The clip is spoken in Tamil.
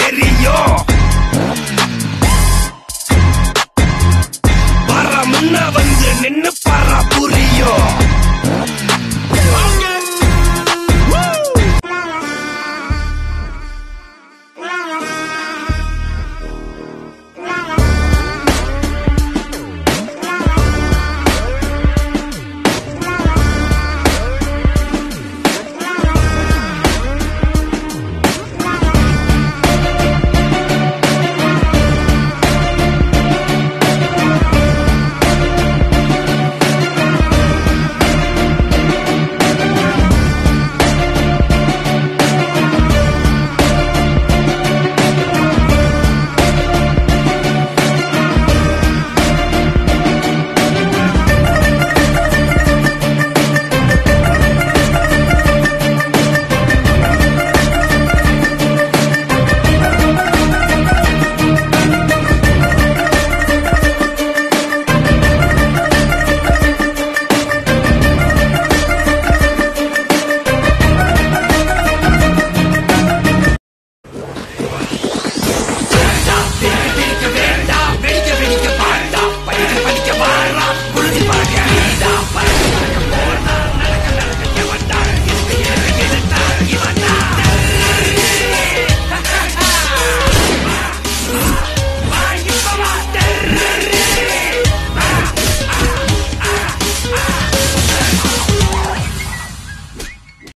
தெரியும். வர முன்ன வந்து